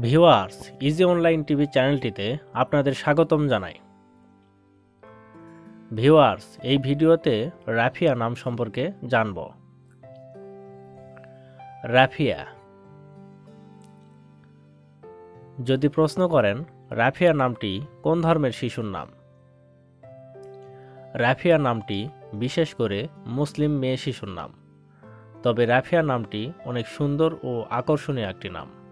Viewers easy online TV চ্যানেলটিতে আপনাদের স্বাগতম জানাই। ভিওয়ার্স এই ভিডিওতে রাফিয়া নাম সম্পর্কে জানব। রাফিয়া। যদি প্রশ্ন করেন, রাফিয়া নামটি কোন ধর্মের শিশুর নাম? রাফিয়া নামটি বিশেষ করে মুসলিম মেয়ে শিশুর নাম। তবে রাফিয়া নামটি অনেক সুন্দর ও আকর্ষণীয় একটি নাম।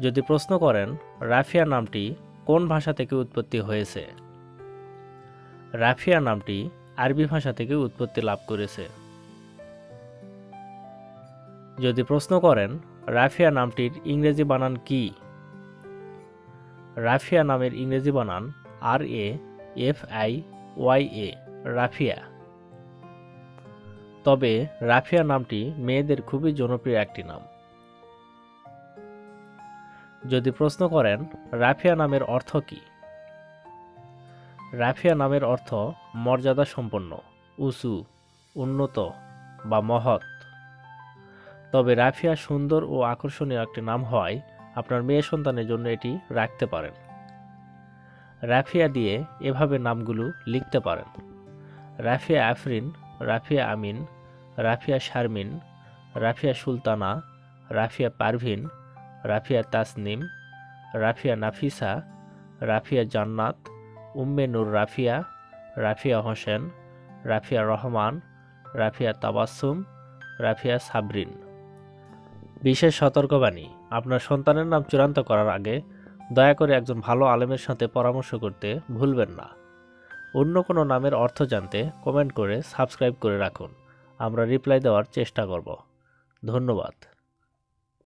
যদি প্রশ্ন করেন, রাফিয়া নামটি কোন ভাষা থেকে উৎপত্তি হয়েছে? রাফিয়া নামটি আরবি ভাষা থেকে উৎপত্তি লাভ করেছে। যদি প্রশ্ন করেন, রাফিয়া নামটির ইংরেজি বানান কি? রাফিয়া নামের ইংরেজি বানান R A F I Y A Rafiya. তবে রাফিয়া নামটি মেয়েদের খুবই জনপ্রিয় একটি নাম। যদি প্রশ্ন করেন, রাফিয়া নামের অর্থ কী? রাফিয়া নামের অর্থ মর্যাদা সম্পন্ন, উঁচু, উন্নত বা মহৎ। তবে রাফিয়া সুন্দর ও আকর্ষণীয় একটি নাম হওয়ায় আপনার মেয়ে সন্তানের জন্য এটি রাখতে পারেন। রাফিয়া দিয়ে এভাবে নামগুলো লিখতে পারেন। রাফিয়া আফরিন, রাফিয়া আমিন, রাফিয়া শারমিন, রাফিয়া সুলতানা, রাফিয়া পারভিন রাফিয়া তাসনিম, রাফিয়া নাফিসা, রাফিয়া জান্নাত, উম্মে নূর রাফিয়া রাফিয়া হোসেন, রাফিয়া রহমান, রাফিয়া তাবাসুম রাফিয়া সাবরিন। বিশেষ সতর্কবাণী, আপনার সন্তানের নাম চূড়ান্ত করার আগে দয়া করে একজন ভালো আলেমের সাথে পরামর্শ করতে ভুলবেন না। অন্য কোনো নামের অর্থ জানতে কমেন্ট করে সাবস্ক্রাইব করে রাখুন। আমরা রিপ্লাই দেওয়ার চেষ্টা করব। ধন্যবাদ।